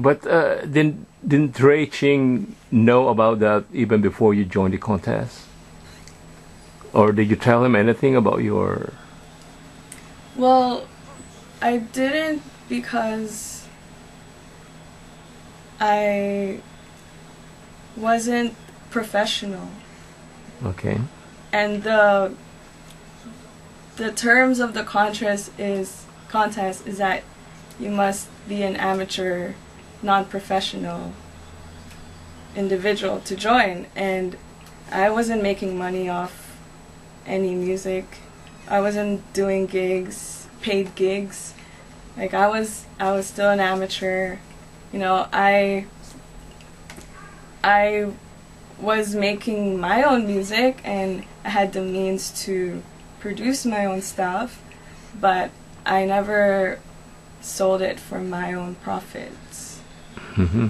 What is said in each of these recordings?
But uh, didn't didn't Ray Ching know about that even before you joined the contest? Or did you tell him anything about your? Well, I didn't because I wasn't professional. Okay. And the the terms of the contest is contest is that you must be an amateur, non-professional individual to join and I wasn't making money off any music. I wasn't doing gigs, paid gigs. Like I was I was still an amateur. You know, I I was making my own music and I had the means to produce my own stuff, but I never sold it for my own profits. Hmm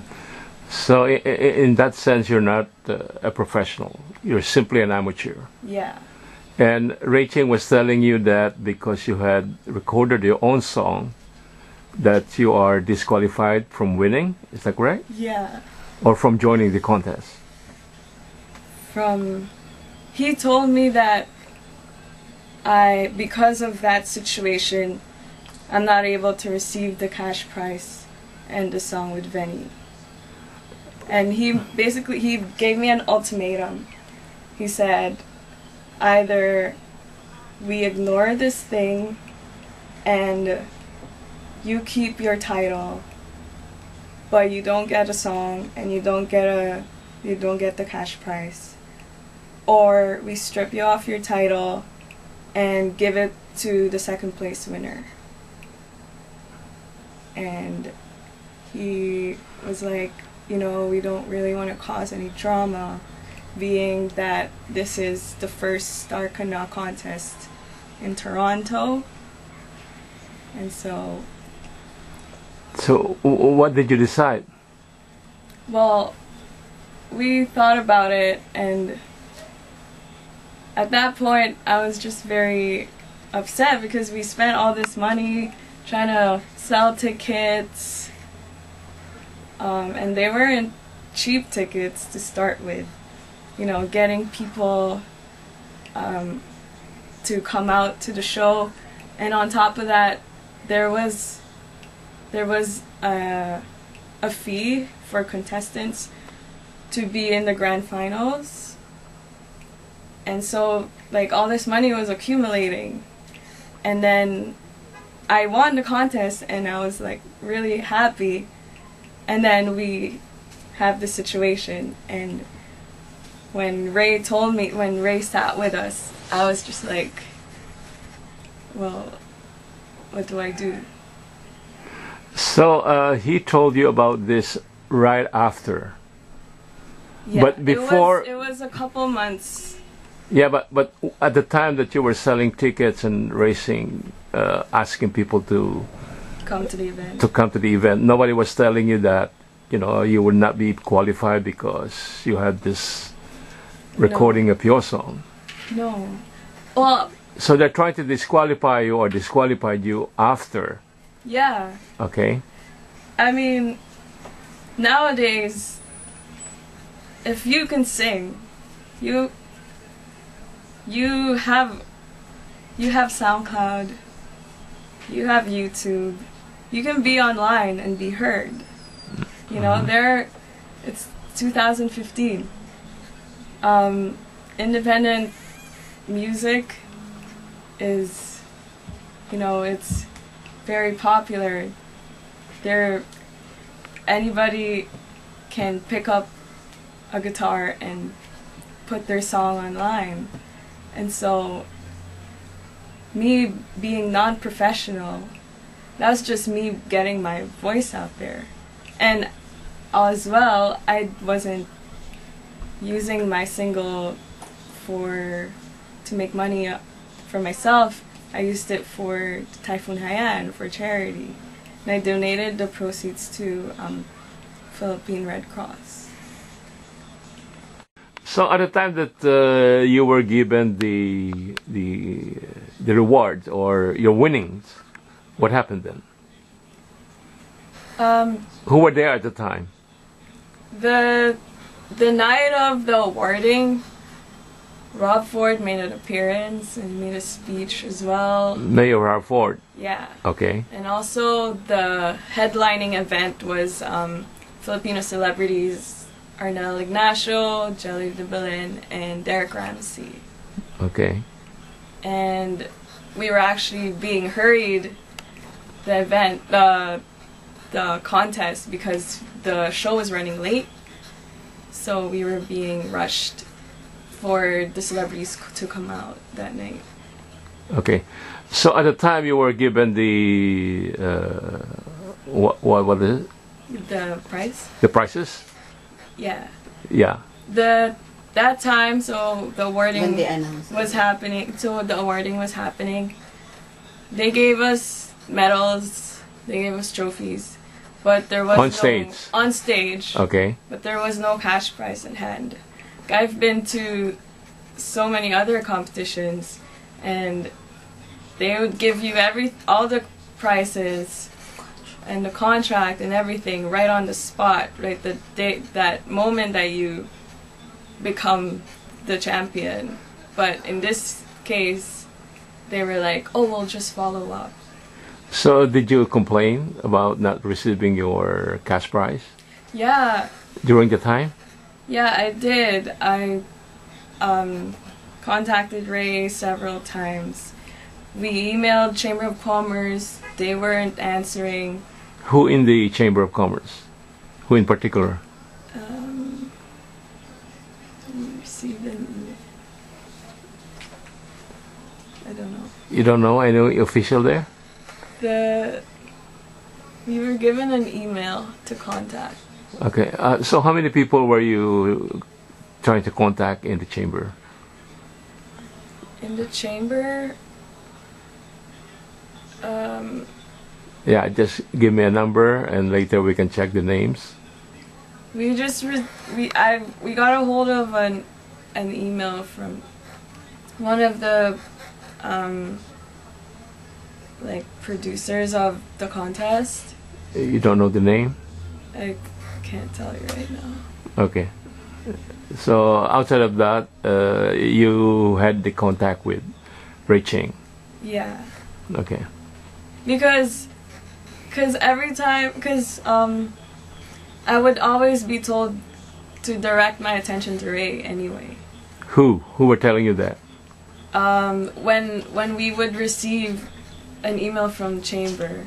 So, i- i- in that sense, you're not uh, a professional. You're simply an amateur. Yeah. And Ray Ching was telling you that because you had recorded your own song, that you are disqualified from winning. Is that correct? Yeah. Or from joining the contest? From he told me that I because of that situation I'm not able to receive the cash prize and the song with Venny. And he basically he gave me an ultimatum. He said either we ignore this thing and you keep your title but you don't get a song and you don't get a you don't get the cash prize or we strip you off your title and give it to the second place winner and he was like you know we don't really want to cause any drama being that this is the first Star Ka Na contest in Toronto and so So, what did you decide? Well, we thought about it, and at that point, I was just very upset because we spent all this money trying to sell tickets, um, and they weren't cheap tickets to start with. You know, getting people um, to come out to the show, and on top of that, there was there was a, a fee for contestants to be in the grand finals. And so, like, all this money was accumulating. And then I won the contest, and I was, like, really happy. And then we have the situation. And when Ray told me, when Ray sat with us, I was just like, well, what do I do? So, uh, he told you about this right after. Yeah, But before- it was, it was a couple months. Yeah, but but at the time that you were selling tickets and racing, uh, asking people to Come to the event. to come to the event, nobody was telling you that you know you would not be qualified because you had this recording of your song. No. Well, So they're trying to disqualify you or disqualified you after. yeah. Okay. I mean, nowadays, if you can sing, you you have you have SoundCloud, you have YouTube, you can be online and be heard. You know, there, it's 2015. Um, independent music is, you know, it's very popular. There, anybody can pick up a guitar and put their song online. And so, me being non professional, that's just me getting my voice out there. And as well, I wasn't using my single for to make money for myself. I used it for Typhoon Haiyan for charity. And I donated the proceeds to um, Philippine Red Cross. So at the time that uh, you were given the the the reward or your winnings, what happened then? Um, Who were there at the time? the the night of the awarding, Rob Ford made an appearance and made a speech as well. Mayor Rob Ford. Yeah. Okay. And also the headlining event was um, Filipino celebrities Arnel Ignacio, Gelli de Belen, and Derek Ramsey. Okay. And we were actually being hurried the event the the contest because the show was running late. So we were being rushed for the celebrities to come out that night. Okay. So at the time you were given the uh, what what what is it? The prize? the prices? Yeah. Yeah. The that time so the awarding When was happening so the awarding was happening they gave us medals they gave us trophies but there was On no, stage? on stage Okay. but there was no cash prize in hand i've been to so many other competitions and they would give you every all the prices and the contract and everything right on the spot right the day that moment that you become the champion but in this case they were like oh we'll just follow up So did you complain about not receiving your cash prize yeah during the time? Yeah, I did. I um, contacted Ray several times. We emailed Chamber of Commerce. They weren't answering. Who in the Chamber of Commerce? Who in particular? Um, an. I don't know. You don't know any official there? The we were given an email to contact. Okay. Uh, so how many people were you trying to contact in the chamber? In the chamber, um, Yeah, just give me a number and later we can check the names. We just re- we I we got a hold of an an email from one of the um like producers of the contest. You don't know the name? I can't tell you right now. Okay. So outside of that, uh, you had the contact with Ray Ching. Yeah, Okay. because cause every time cause um I would always be told to direct my attention to Ray anyway. Who? Who were telling you that? um, when when we would receive an email from chamber,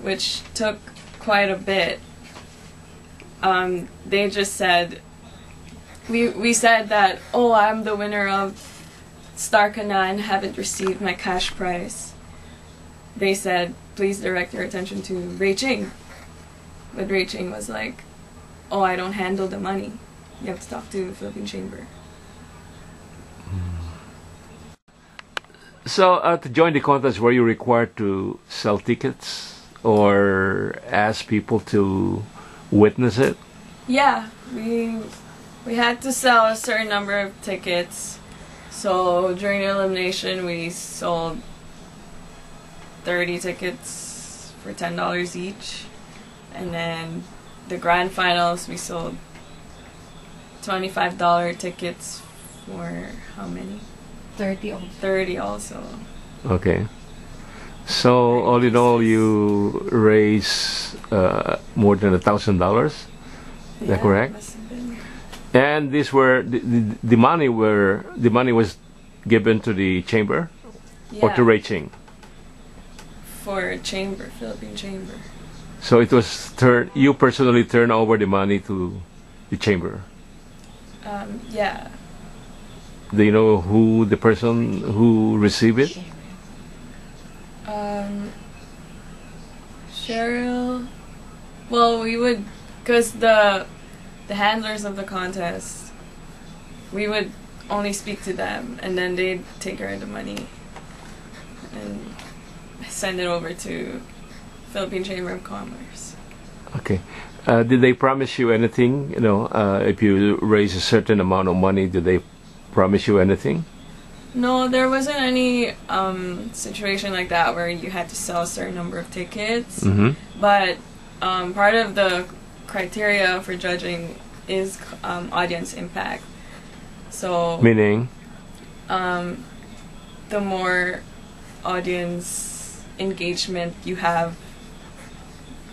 which took quite a bit, um, they just said we we said that oh I'm the winner of Star Ka Na and haven't received my cash prize. They said please direct your attention to Ray Ching, but Ray Ching was like, oh I don't handle the money. You have to talk to the Philippine Chamber. So uh, to join the contest, were you required to sell tickets or ask people to witness it? Yeah, we we had to sell a certain number of tickets. So during the elimination, we sold thirty tickets for ten dollars each, and then the grand finals we sold twenty five dollar tickets for how many? 30 also. Thirty also. Okay. So all in all, you raise uh, more than a thousand dollars, Is that correct? must have been. and these were the, the, the money were the money was given to the chamber or to Yeah, Ray Ching. for chamber, Philippine chamber. So it was turn you personally turn over the money to the chamber. Um, yeah, Do you know who the person who received it? Um, Cheryl. Well, we would, cause the the handlers of the contest, we would only speak to them, and then they'd take care of the money and send it over to Philippine Chamber of Commerce. Okay. Uh, did they promise you anything? You know, uh, if you raise a certain amount of money, did they promise you anything? No, there wasn't any um, situation like that where you had to sell a certain number of tickets. Mm-hmm. But um, part of the criteria for judging is um, audience impact. So Meaning, um, the more audience engagement you have,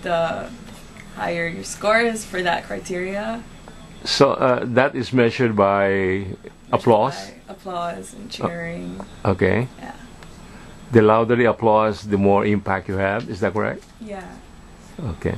the higher your score is for that criteria. So uh, that is measured by applause. By applause and cheering. Okay. Yeah. The louder the applause, the more impact you have. Is that correct? Yeah. Okay.